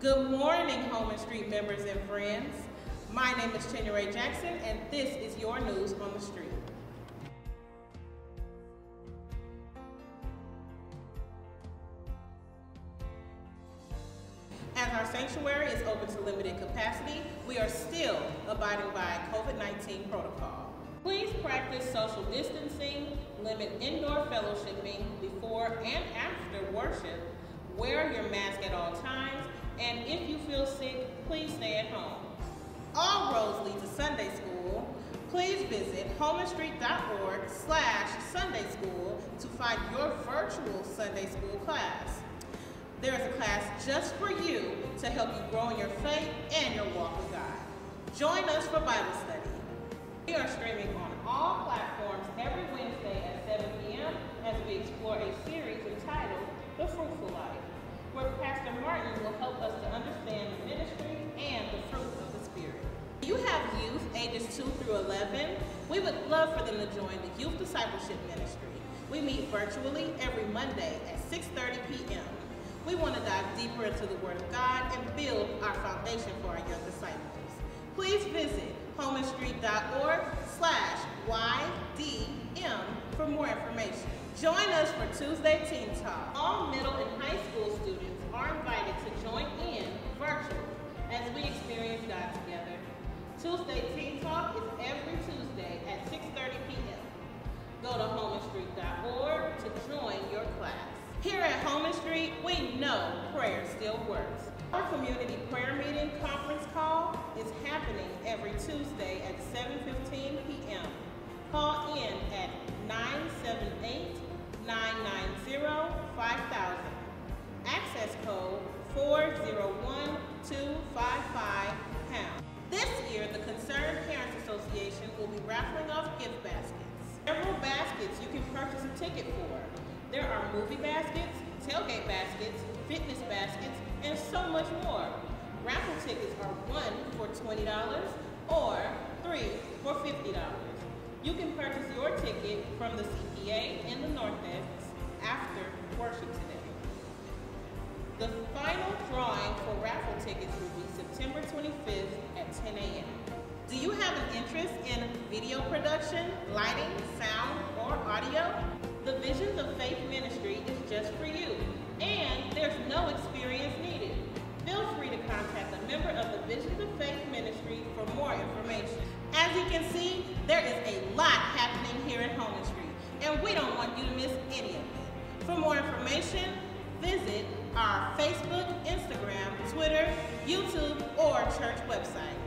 Good morning, Holman Street members and friends. My name is Ray Jackson, and this is your news on the street. As our sanctuary is open to limited capacity, we are still abiding by COVID-19 protocol. Please practice social distancing, limit indoor fellowshipping before and after worship, wear your mask at all times, please stay at home. All roads lead to Sunday school. Please visit holmanstreet.org slash Sunday school to find your virtual Sunday school class. There is a class just for you to help you grow in your faith and your walk with God. Join us for Bible study. We are streaming on all platforms every Wednesday ages 2 through 11? We would love for them to join the Youth Discipleship Ministry. We meet virtually every Monday at 6.30 p.m. We want to dive deeper into the Word of God and build our foundation for our young disciples. Please visit holmanstreet.org slash YDM for more information. Join us for Tuesday Teen Talk. All middle and high school students Talk is every Tuesday at 6.30 p.m. Go to holmanstreet.org to join your class. Here at Holman Street, we know prayer still works. Our community prayer meeting raffling off gift baskets. Several baskets you can purchase a ticket for. There are movie baskets, tailgate baskets, fitness baskets, and so much more. Raffle tickets are one for $20 or three for $50. You can purchase your ticket from the CPA in the North End after worship today. The final drawing for raffle tickets will be September 25th at 10 a.m. video production, lighting, sound, or audio? The Visions of Faith Ministry is just for you, and there's no experience needed. Feel free to contact a member of the Visions of Faith Ministry for more information. As you can see, there is a lot happening here at Holman Street, and we don't want you to miss any of it. For more information, visit our Facebook, Instagram, Twitter, YouTube, or church website.